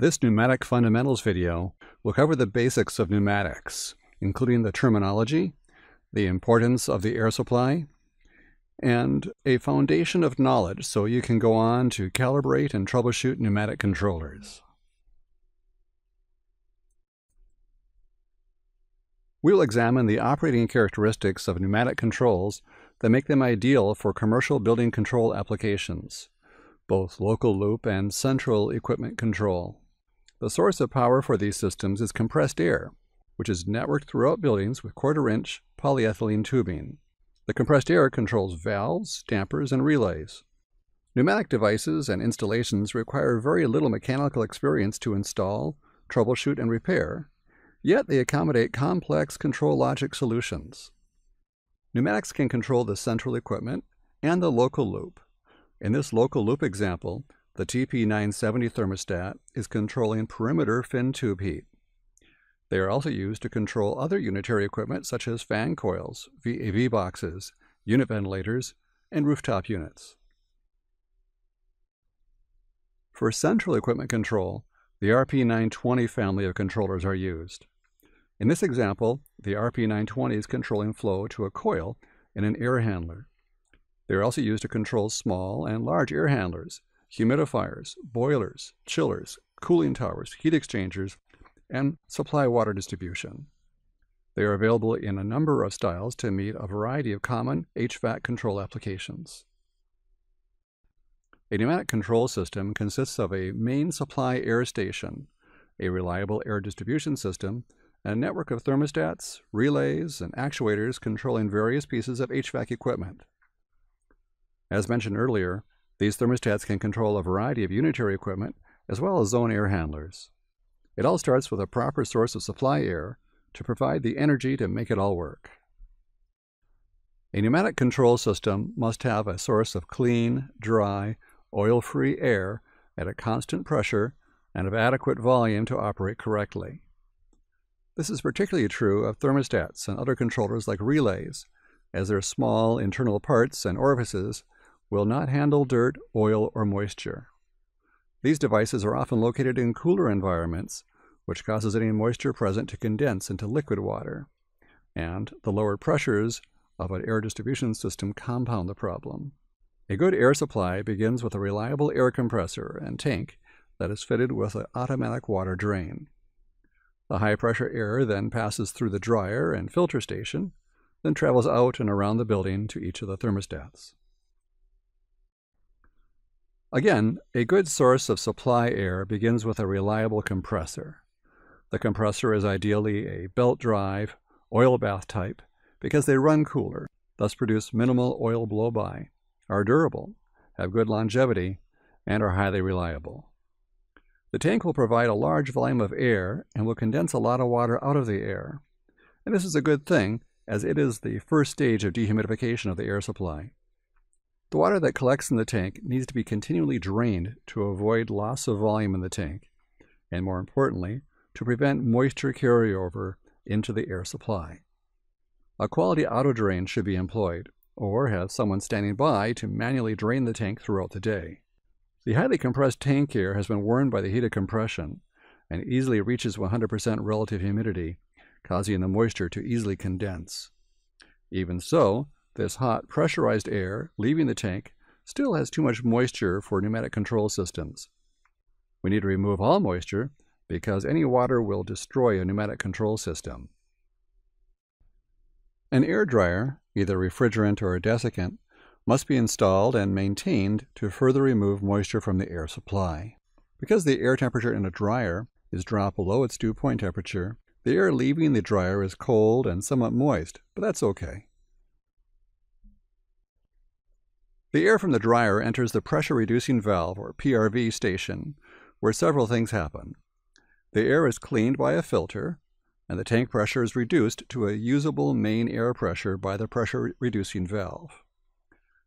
This Pneumatic Fundamentals video will cover the basics of pneumatics, including the terminology, the importance of the air supply, and a foundation of knowledge so you can go on to calibrate and troubleshoot pneumatic controllers. We'll examine the operating characteristics of pneumatic controls that make them ideal for commercial building control applications, both local loop and central equipment control. The source of power for these systems is compressed air, which is networked throughout buildings with quarter-inch polyethylene tubing. The compressed air controls valves, dampers, and relays. Pneumatic devices and installations require very little mechanical experience to install, troubleshoot, and repair, yet they accommodate complex control logic solutions. Pneumatics can control the central equipment and the local loop. In this local loop example, the TP970 thermostat is controlling perimeter fin tube heat. They are also used to control other unitary equipment such as fan coils, VAV boxes, unit ventilators, and rooftop units. For central equipment control, the RP920 family of controllers are used. In this example, the RP920 is controlling flow to a coil in an air handler. They are also used to control small and large air handlers, humidifiers, boilers, chillers, cooling towers, heat exchangers, and supply water distribution. They are available in a number of styles to meet a variety of common HVAC control applications. A pneumatic control system consists of a main supply air station, a reliable air distribution system, and a network of thermostats, relays, and actuators controlling various pieces of HVAC equipment. As mentioned earlier, these thermostats can control a variety of unitary equipment as well as zone air handlers. It all starts with a proper source of supply air to provide the energy to make it all work. A pneumatic control system must have a source of clean, dry, oil-free air at a constant pressure and of adequate volume to operate correctly. This is particularly true of thermostats and other controllers like relays, as their small internal parts and orifices will not handle dirt, oil, or moisture. These devices are often located in cooler environments, which causes any moisture present to condense into liquid water, and the lower pressures of an air distribution system compound the problem. A good air supply begins with a reliable air compressor and tank that is fitted with an automatic water drain. The high pressure air then passes through the dryer and filter station, then travels out and around the building to each of the thermostats. Again, a good source of supply air begins with a reliable compressor. The compressor is ideally a belt drive, oil bath type, because they run cooler, thus produce minimal oil blowby, are durable, have good longevity, and are highly reliable. The tank will provide a large volume of air and will condense a lot of water out of the air. And this is a good thing, as it is the first stage of dehumidification of the air supply. The water that collects in the tank needs to be continually drained to avoid loss of volume in the tank, and more importantly, to prevent moisture carryover into the air supply. A quality auto drain should be employed, or have someone standing by to manually drain the tank throughout the day. The highly compressed tank air has been warmed by the heat of compression and easily reaches 100% relative humidity, causing the moisture to easily condense. Even so, this hot, pressurized air leaving the tank still has too much moisture for pneumatic control systems. We need to remove all moisture because any water will destroy a pneumatic control system. An air dryer, either refrigerant or a desiccant, must be installed and maintained to further remove moisture from the air supply. Because the air temperature in a dryer is dropped below its dew point temperature, the air leaving the dryer is cold and somewhat moist, but that's okay. The air from the dryer enters the pressure reducing valve, or PRV, station, where several things happen. The air is cleaned by a filter, and the tank pressure is reduced to a usable main air pressure by the pressure reducing valve.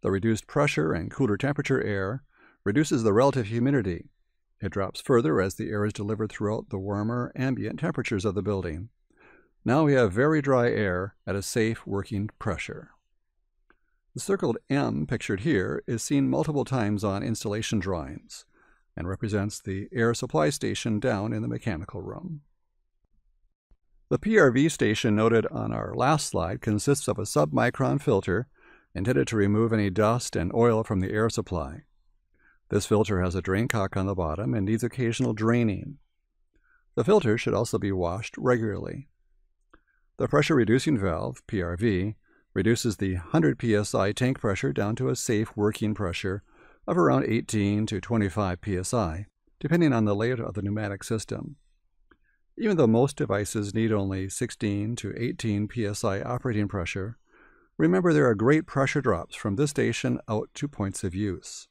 The reduced pressure and cooler temperature air reduces the relative humidity. It drops further as the air is delivered throughout the warmer ambient temperatures of the building. Now we have very dry air at a safe working pressure. The circled M pictured here is seen multiple times on installation drawings. and represents the air supply station down in the mechanical room. The PRV station noted on our last slide consists of a submicron filter intended to remove any dust and oil from the air supply. This filter has a drain cock on the bottom and needs occasional draining. The filter should also be washed regularly. The pressure reducing valve, PRV, reduces the 100 psi tank pressure down to a safe working pressure of around 18 to 25 psi, depending on the layout of the pneumatic system. Even though most devices need only 16 to 18 psi operating pressure, remember there are great pressure drops from this station out to points of use.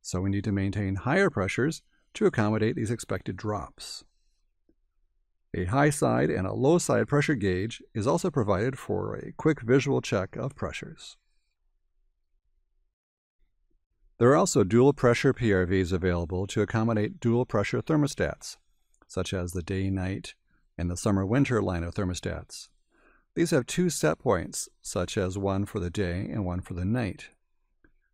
So we need to maintain higher pressures to accommodate these expected drops. A high side and a low side pressure gauge is also provided for a quick visual check of pressures. There are also dual pressure PRVs available to accommodate dual pressure thermostats, such as the day-night and the summer-winter line of thermostats. These have two set points, such as one for the day and one for the night.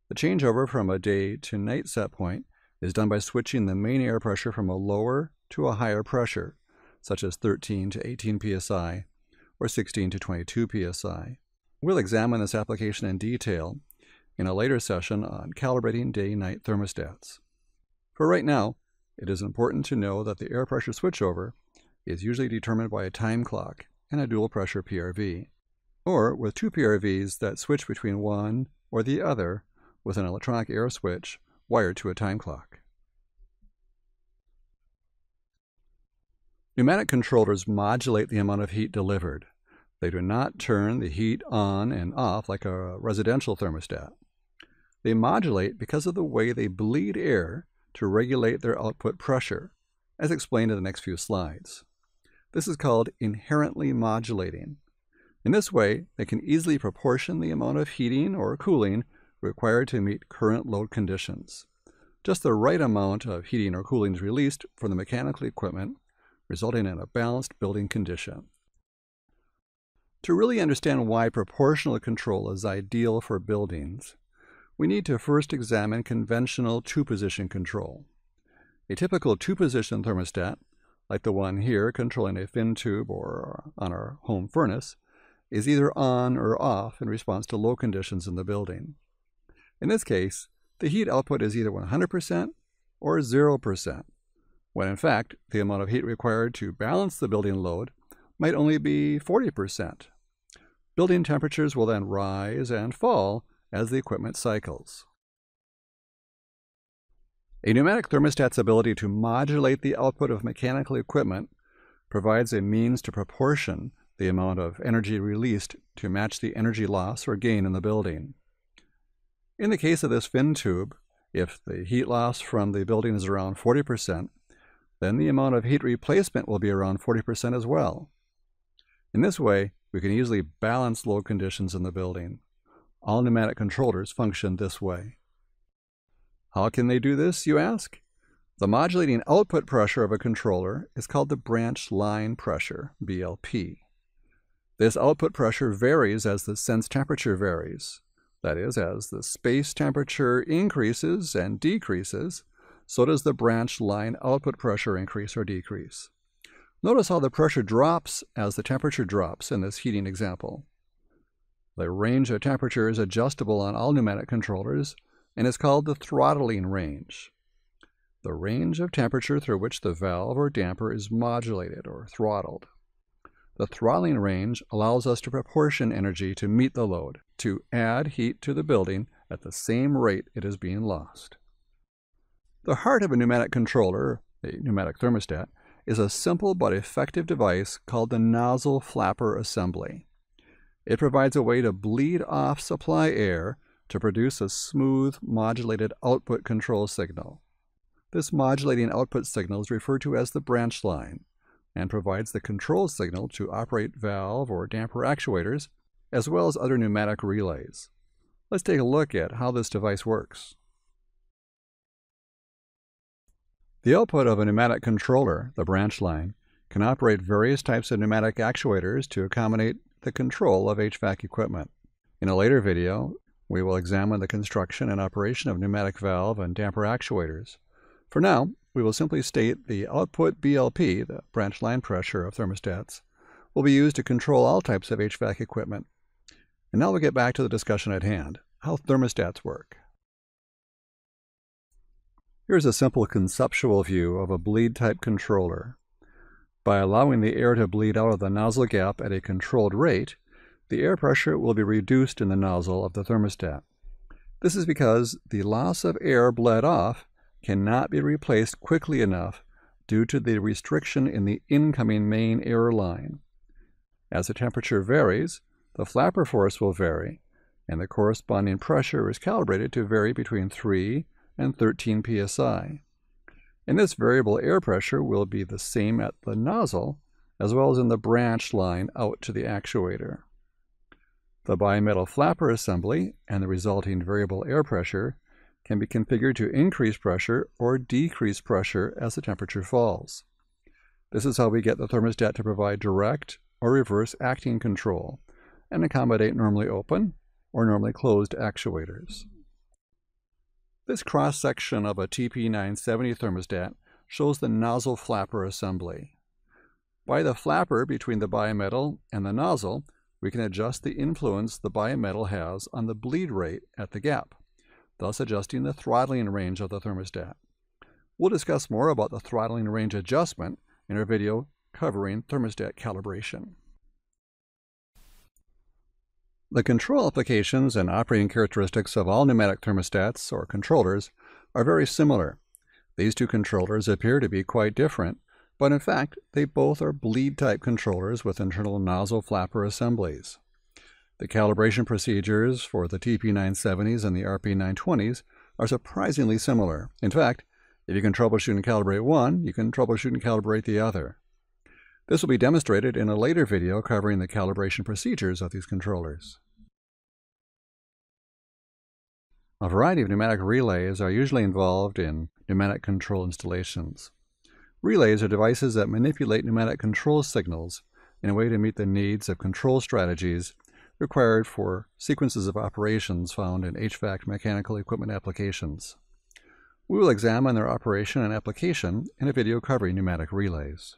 The changeover from a day to night set point is done by switching the main air pressure from a lower to a higher pressure, such as 13 to 18 psi or 16 to 22 psi. We'll examine this application in detail in a later session on calibrating day-night thermostats. For right now, it is important to know that the air pressure switchover is usually determined by a time clock and a dual pressure PRV, or with two PRVs that switch between one or the other with an electronic air switch wired to a time clock. Pneumatic controllers modulate the amount of heat delivered. They do not turn the heat on and off like a residential thermostat. They modulate because of the way they bleed air to regulate their output pressure, as explained in the next few slides. This is called inherently modulating. In this way, they can easily proportion the amount of heating or cooling required to meet current load conditions. Just the right amount of heating or cooling is released from the mechanical equipment resulting in a balanced building condition. To really understand why proportional control is ideal for buildings, we need to first examine conventional two-position control. A typical two-position thermostat, like the one here controlling a fin tube or on our home furnace, is either on or off in response to low conditions in the building. In this case, the heat output is either 100% or 0%, when in fact the amount of heat required to balance the building load might only be 40%. Building temperatures will then rise and fall as the equipment cycles. A pneumatic thermostat's ability to modulate the output of mechanical equipment provides a means to proportion the amount of energy released to match the energy loss or gain in the building. In the case of this fin tube, if the heat loss from the building is around 40%, then the amount of heat replacement will be around 40% as well. In this way, we can easily balance load conditions in the building. All pneumatic controllers function this way. How can they do this, you ask? The modulating output pressure of a controller is called the branch line pressure, BLP. This output pressure varies as the sense temperature varies. That is, as the space temperature increases and decreases, so does the branch line output pressure increase or decrease. Notice how the pressure drops as the temperature drops in this heating example. The range of temperature is adjustable on all pneumatic controllers and is called the throttling range. The range of temperature through which the valve or damper is modulated or throttled. The throttling range allows us to proportion energy to meet the load, to add heat to the building at the same rate it is being lost. The heart of a pneumatic controller, a pneumatic thermostat, is a simple but effective device called the nozzle flapper assembly. It provides a way to bleed off supply air to produce a smooth, modulated output control signal. This modulating output signal is referred to as the branch line and provides the control signal to operate valve or damper actuators, as well as other pneumatic relays. Let's take a look at how this device works. The output of a pneumatic controller, the branch line, can operate various types of pneumatic actuators to accommodate the control of HVAC equipment. In a later video, we will examine the construction and operation of pneumatic valve and damper actuators. For now, we will simply state the output BLP, the branch line pressure of thermostats, will be used to control all types of HVAC equipment. And now we'll get back to the discussion at hand, how thermostats work. Here's a simple conceptual view of a bleed type controller. By allowing the air to bleed out of the nozzle gap at a controlled rate, the air pressure will be reduced in the nozzle of the thermostat. This is because the loss of air bled off cannot be replaced quickly enough due to the restriction in the incoming main air line. As the temperature varies, the flapper force will vary, and the corresponding pressure is calibrated to vary between 3 and 13 psi. And this variable air pressure will be the same at the nozzle as well as in the branch line out to the actuator. The bimetal flapper assembly and the resulting variable air pressure can be configured to increase pressure or decrease pressure as the temperature falls. This is how we get the thermostat to provide direct or reverse acting control and accommodate normally open or normally closed actuators. This cross-section of a TP970 thermostat shows the nozzle flapper assembly. By the flapper between the bimetal and the nozzle, we can adjust the influence the bimetal has on the bleed rate at the gap, thus adjusting the throttling range of the thermostat. We'll discuss more about the throttling range adjustment in our video covering thermostat calibration. The control applications and operating characteristics of all pneumatic thermostats or controllers are very similar. These two controllers appear to be quite different, but in fact, they both are bleed type controllers with internal nozzle flapper assemblies. The calibration procedures for the TP970s and the RP920s are surprisingly similar. In fact, if you can troubleshoot and calibrate one, you can troubleshoot and calibrate the other. This will be demonstrated in a later video covering the calibration procedures of these controllers. A variety of pneumatic relays are usually involved in pneumatic control installations. Relays are devices that manipulate pneumatic control signals in a way to meet the needs of control strategies required for sequences of operations found in HVAC mechanical equipment applications. We will examine their operation and application in a video covering pneumatic relays.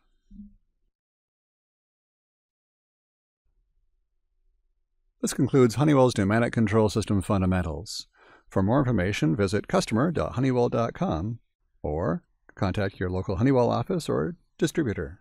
This concludes Honeywell's Pneumatic Control System Fundamentals. For more information, visit customer.honeywell.com or contact your local Honeywell office or distributor.